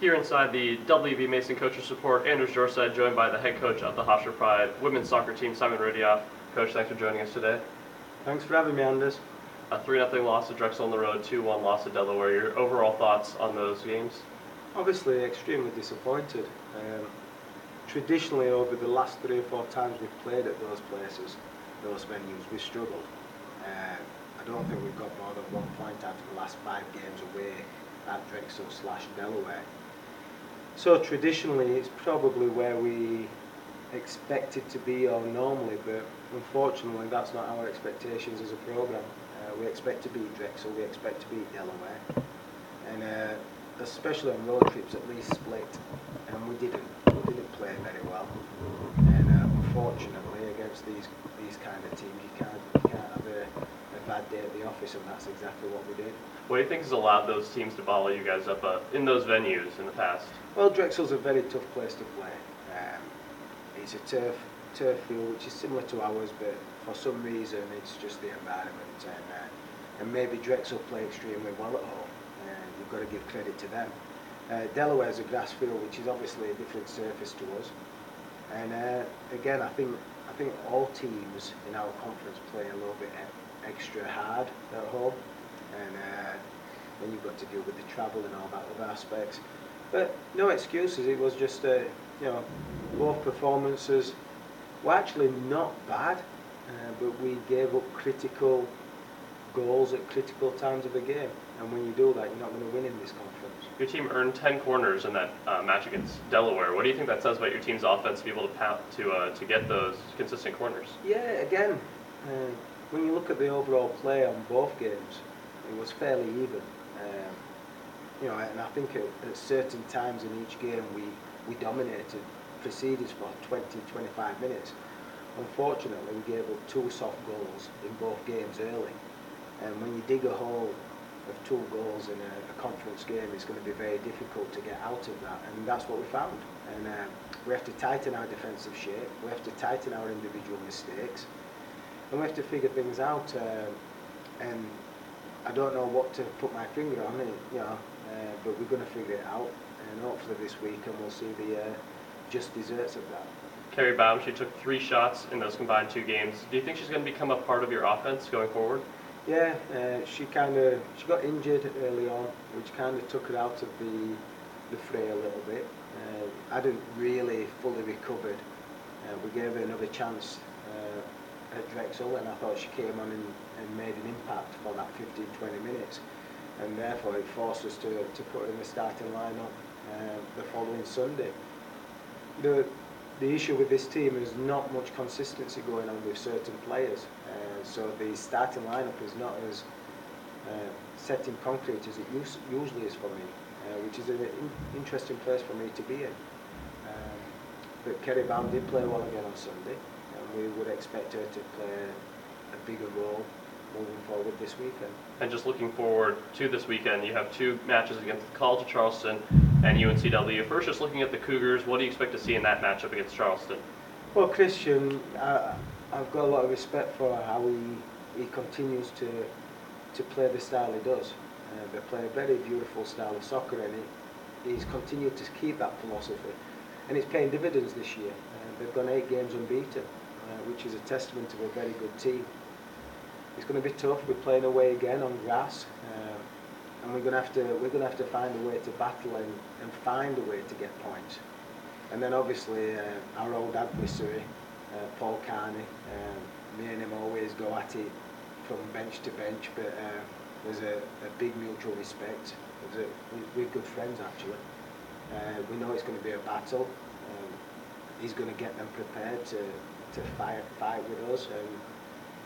Here inside the WB Mason Coaches Report, Anders Jorside, joined by the head coach of the Hofstra Pride women's soccer team, Simon Riddiough. Coach, thanks for joining us today. Thanks for having me, Anders. A 3 0 loss to Drexel on the road, 2 1 loss to Delaware. Your overall thoughts on those games? Obviously, extremely disappointed. Um, traditionally, over the last three or four times we've played at those places, those venues, we've struggled. Uh, I don't think we've got more than one point out of the last five games away at Drexel slash Delaware. So traditionally, it's probably where we expected to be or normally, but unfortunately, that's not our expectations as a program. Uh, we expect to beat Drexel, we expect to beat Delaware, and uh, especially on road trips, at least split, and we didn't. We didn't play very well, and uh, unfortunately, against these these kind of teams, you can't day at the office, and that's exactly what we did. What do you think has allowed those teams to bottle you guys up uh, in those venues in the past? Well, Drexel's a very tough place to play. Um, it's a turf turf field which is similar to ours, but for some reason it's just the environment. And, uh, and maybe Drexel play extremely well at home. And you've got to give credit to them. Uh, Delaware's a grass field, which is obviously a different surface to us. And uh, again, I think I think all teams in our conference play a little bit extra hard at home, and uh, then you've got to deal with the travel and all that other aspects. But no excuses. It was just uh, you know both performances were actually not bad, uh, but we gave up critical goals at critical times of the game. And when you do that, you're not going to win in this conference. Your team earned 10 corners in that uh, match against Delaware. What do you think that says about your team's offense to be able to to uh, to get those consistent corners? Yeah, again, uh, when you look at the overall play on both games, it was fairly even. Um, you know, and I think at, at certain times in each game we, we dominated proceedings for 20, 25 minutes. Unfortunately, we gave up two soft goals in both games early. And when you dig a hole of two goals in a, a conference game, it's going to be very difficult to get out of that. And that's what we found. And uh, we have to tighten our defensive shape. We have to tighten our individual mistakes. And we have to figure things out. Uh, and I don't know what to put my finger on it, you know, uh, but we're going to figure it out. And hopefully this weekend we'll see the uh, just desserts of that. Carrie Baum, she took three shots in those combined two games. Do you think she's going to become a part of your offense going forward? Yeah, uh, she kind of she got injured early on, which kind of took her out of the the fray a little bit. Uh, I didn't really fully recovered. Uh, we gave her another chance uh, at Drexel, and I thought she came on and, and made an impact for that 15-20 minutes, and therefore it forced us to, to put her in the starting lineup uh, the following Sunday. The the issue with this team is not much consistency going on with certain players. Uh, so the starting lineup is not as uh, set in concrete as it us- usually is for me, uh, which is an in- interesting place for me to be in. Um, but Kerry Baum did play well again on Sunday, we would expect her to play a bigger role moving forward this weekend. And just looking forward to this weekend, you have two matches against the College of Charleston and UNCW. First, just looking at the Cougars, what do you expect to see in that matchup against Charleston? Well, Christian, I, I've got a lot of respect for how he, he continues to to play the style he does. Uh, they play a very beautiful style of soccer, and he, he's continued to keep that philosophy, and it's paying dividends this year. Uh, they've gone eight games unbeaten, which is a testament to a very good team. It's going to be tough. We're playing away again on grass, uh, and we're going to have to we're going to have to find a way to battle and, and find a way to get points. And then obviously uh, our old adversary, uh, Paul Cairney, um, me and him always go at it from bench to bench, but uh, there's a, a big mutual respect. A, we- we're good friends actually. Uh, we know it's going to be a battle. He's going to get them prepared to, to fight fight with us, and,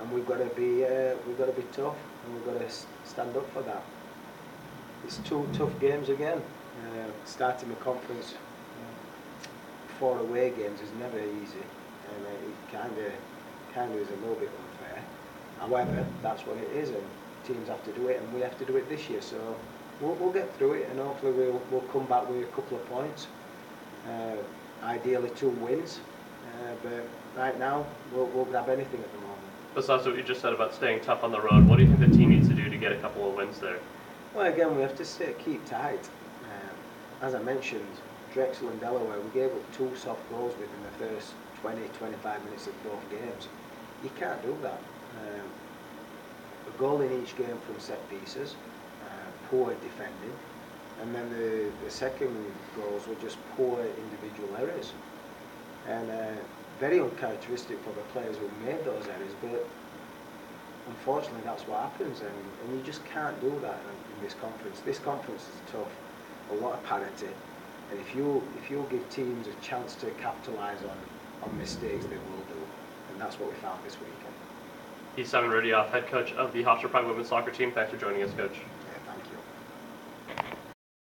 and we've got to be uh, we've got to be tough, and we've got to stand up for that. It's two tough games again. Uh, starting the conference uh, four away games is never easy, and uh, it kind of kind of is a little bit unfair. However, that's what it is, and teams have to do it, and we have to do it this year. So we'll, we'll get through it, and hopefully we'll we'll come back with a couple of points. Uh, ideally, two wins, uh, but right now we'll, we'll grab anything at the moment. Besides what you just said about staying tough on the road, what do you think the team needs to do to get a couple of wins there? Well, again, we have to stay, keep tight. Um, as I mentioned, Drexel and Delaware, we gave up two soft goals within the first 20, 25 minutes of both games. You can't do that. Um, a goal in each game from set pieces, uh, poor defending, and then the, the second goals were just poor individual errors. And uh, very uncharacteristic for the players who made those errors, but unfortunately that's what happens and, and you just can't do that in, in this conference. This conference is tough, a lot of parity, and if you if you give teams a chance to capitalise on, on mistakes, they will do, and that's what we found this weekend. He's Simon Riddiough, head coach of the Hofstra Pride women's soccer team. Thanks for joining us, coach.